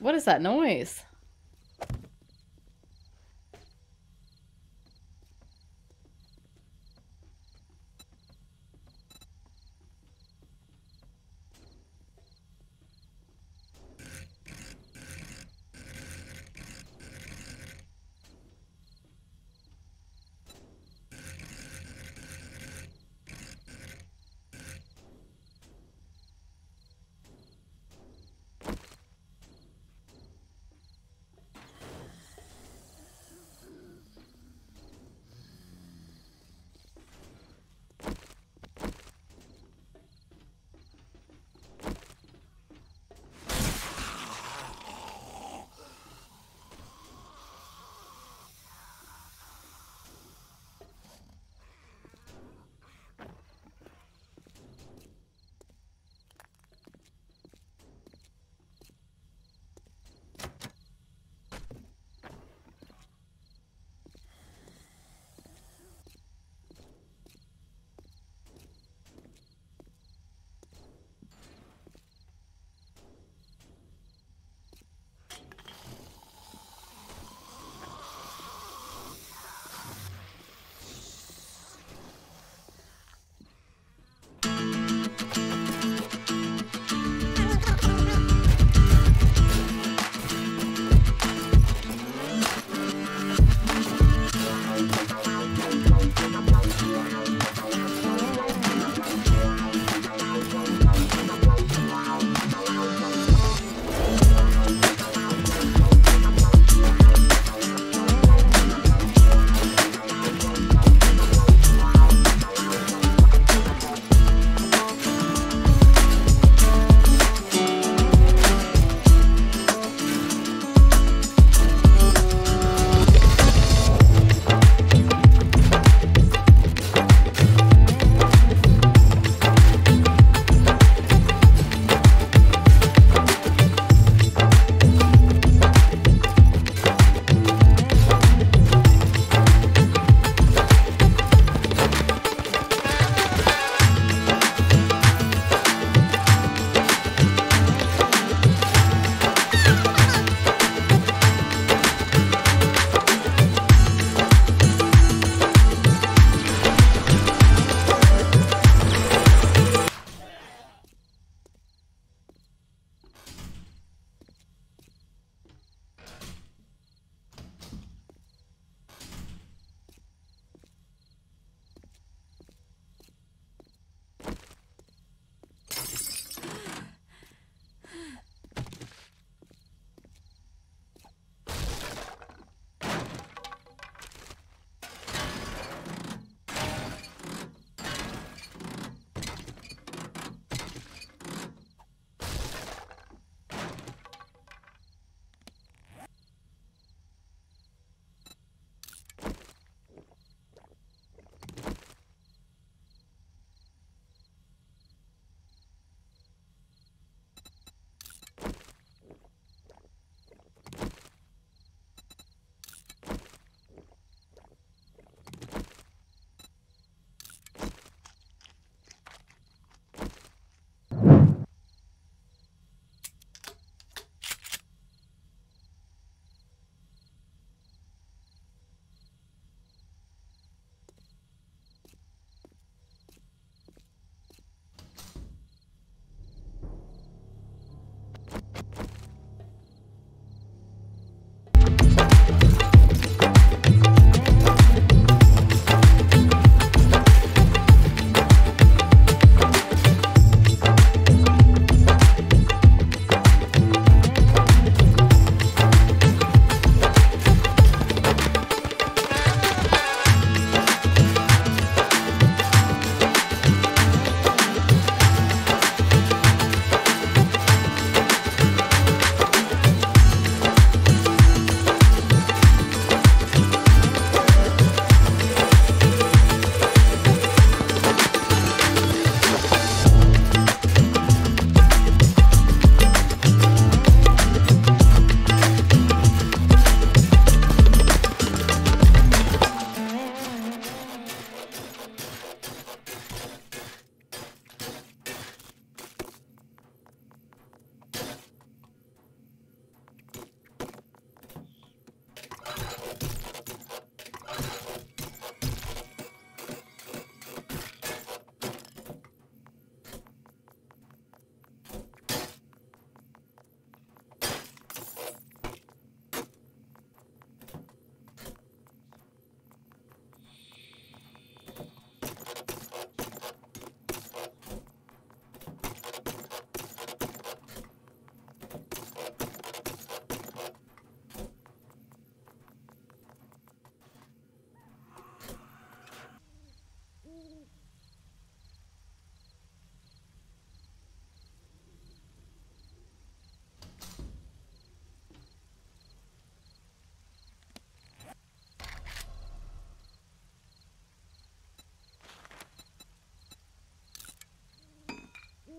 What is that noise?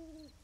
Ooh.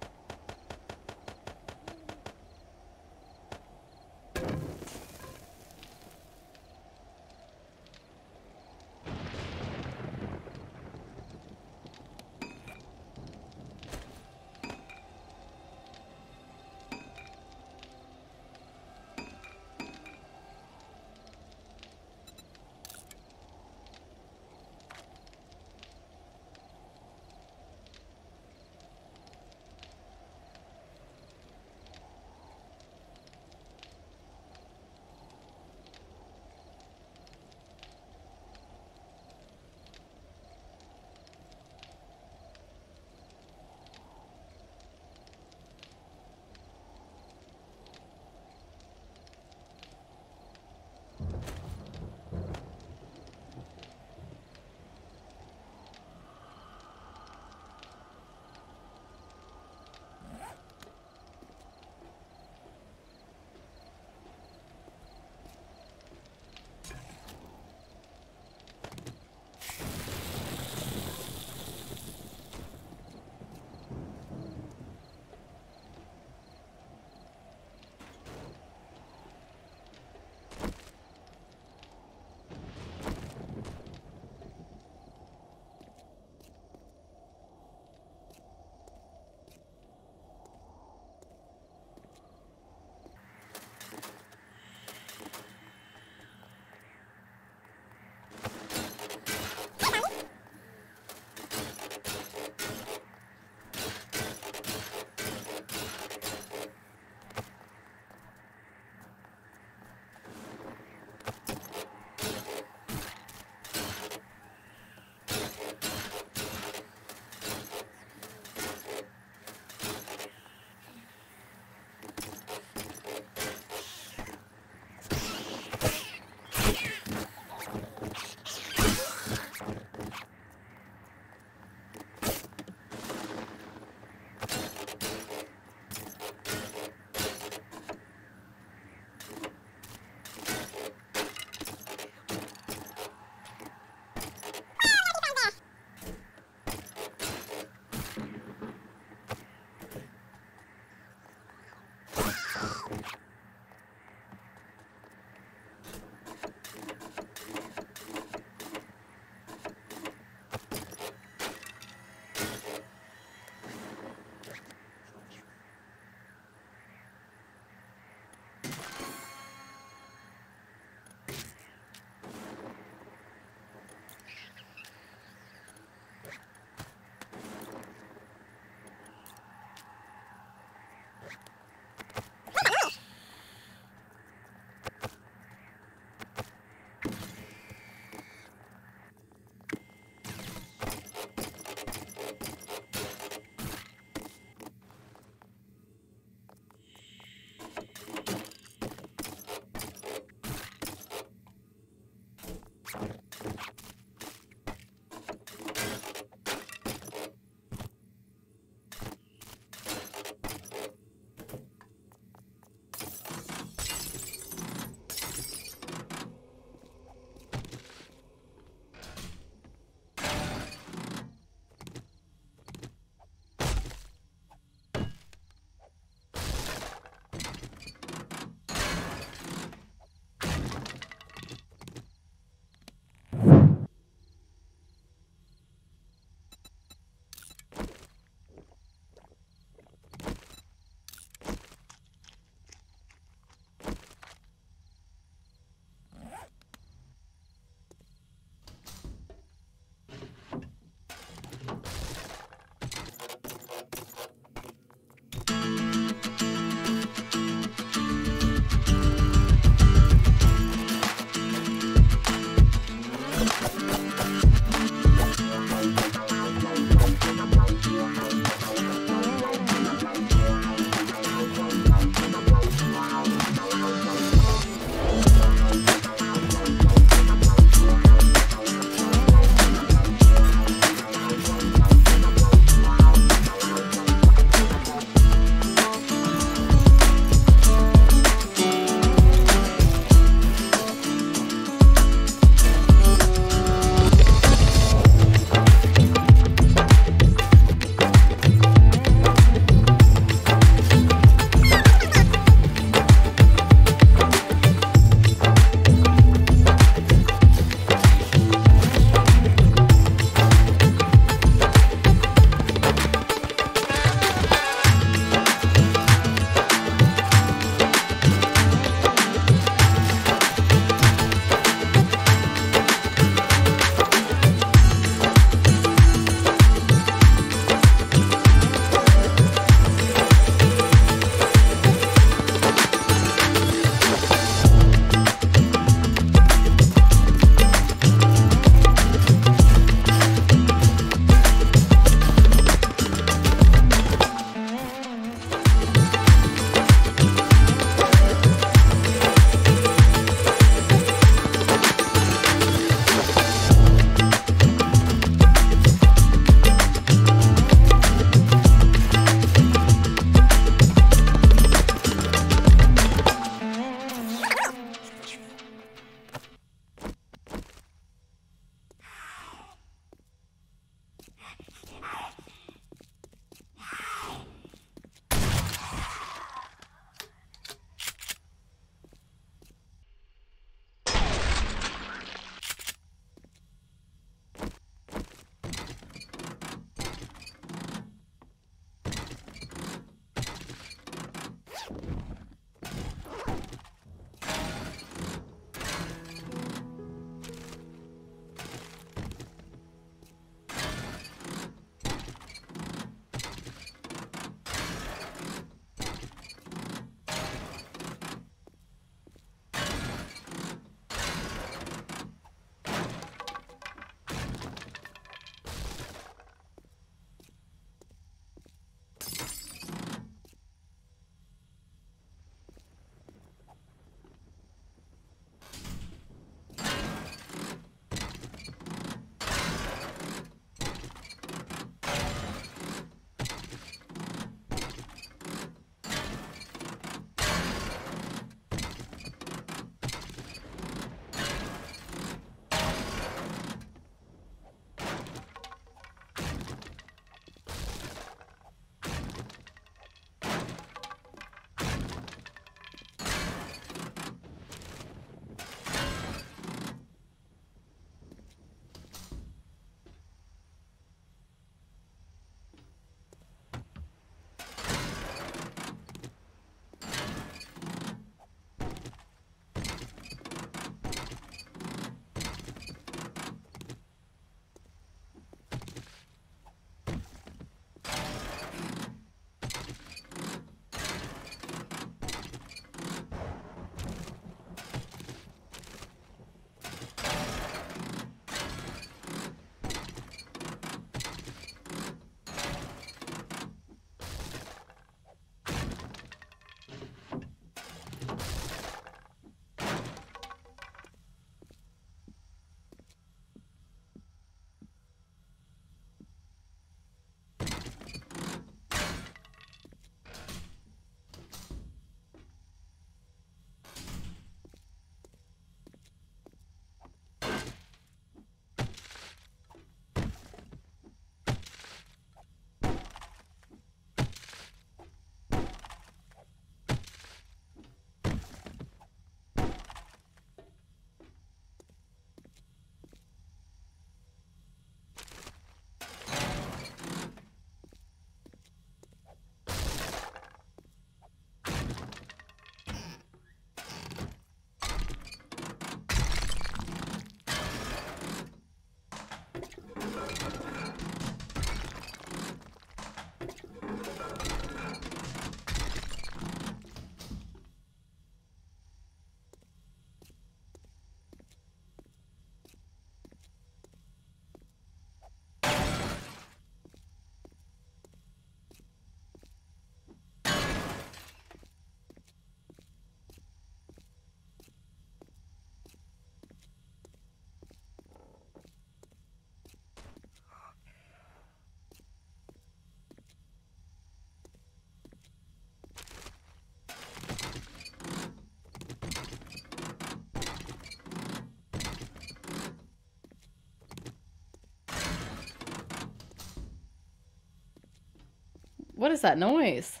What is that noise?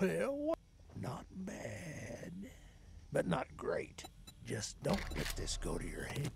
Well, not bad, but not great. Just don't let this go to your head.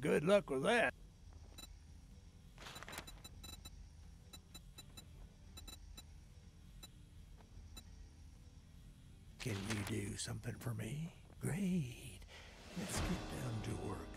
good luck with that. Can you do something for me? Great. Let's get down to work.